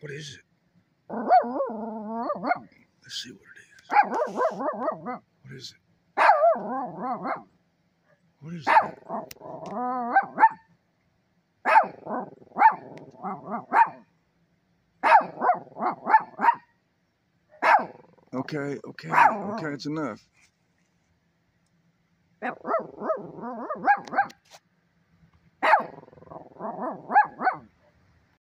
What is it? Let's see what it is. What is it? What is it? Okay, okay, okay, it's enough.